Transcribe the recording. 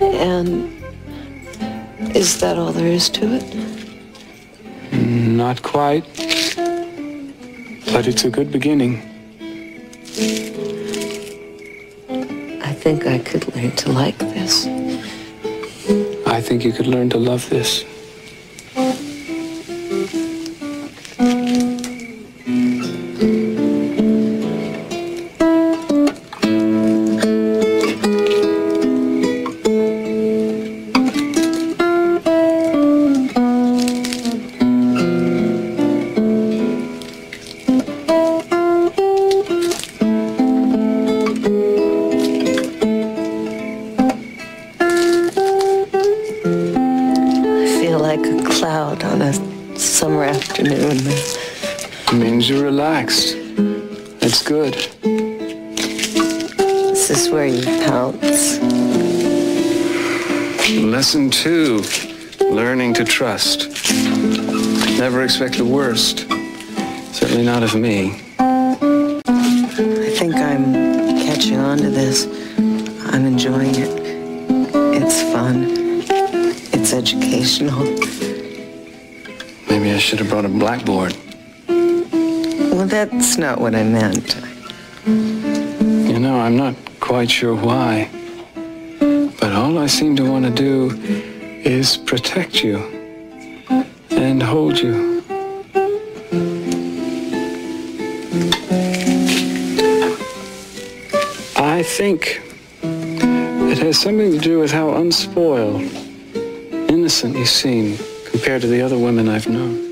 And is that all there is to it? Not quite. But it's a good beginning. I think I could learn to like this. I think you could learn to love this. Summer afternoon. It means you're relaxed. It's good. This is where you pounce. Lesson two learning to trust. Never expect the worst. Certainly not of me. I think I'm catching on to this. I'm enjoying it. It's fun. It's educational. Maybe I should have brought a blackboard. Well, that's not what I meant. You know, I'm not quite sure why. But all I seem to want to do is protect you and hold you. I think it has something to do with how unspoiled, innocent you seem compared to the other women I've known.